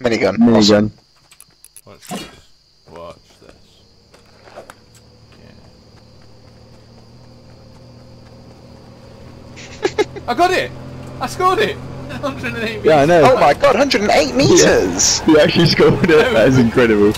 Minigun. Minigun. Watch this. Watch this. Yeah. I got it! I scored it! 108 Yeah, I know. Oh my god, 108 meters! You actually scored it. That is incredible.